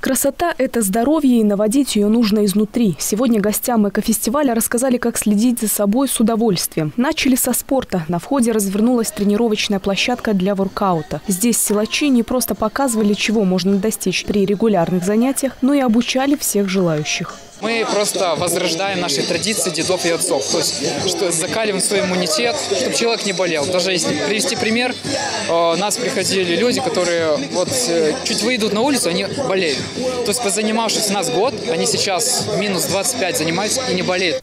Красота – это здоровье, и наводить ее нужно изнутри. Сегодня гостям экофестиваля рассказали, как следить за собой с удовольствием. Начали со спорта. На входе развернулась тренировочная площадка для воркаута. Здесь силачи не просто показывали, чего можно достичь при регулярных занятиях, но и обучали всех желающих. Мы просто возрождаем наши традиции дедов и отцов. То есть что закаливаем свой иммунитет, чтобы человек не болел. Даже если привести пример, у нас приходили люди, которые вот э, чуть выйдут на улицу, они болеют. То есть позанимавшись у нас год, они сейчас минус 25 занимаются и не болеют.